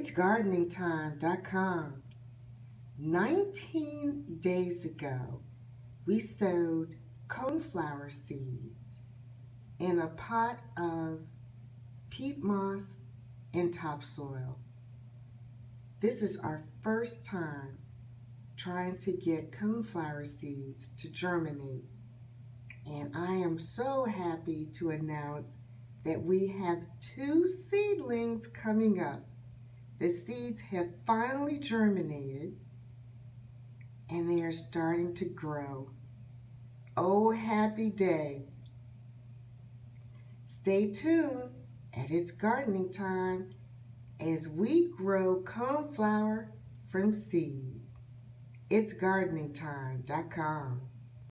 It's gardeningtime.com. 19 days ago, we sowed coneflower seeds in a pot of peat moss and topsoil. This is our first time trying to get coneflower seeds to germinate. And I am so happy to announce that we have two seedlings coming up. The seeds have finally germinated and they are starting to grow. Oh, happy day. Stay tuned at It's Gardening Time as we grow coneflower from seed. It's gardeningtime.com.